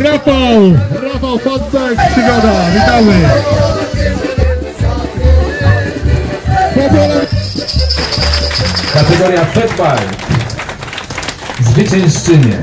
Rafał! Rafał Fątek, przygoda, witamy! Kategoria Kategoria Petbike. Zwyciężczynie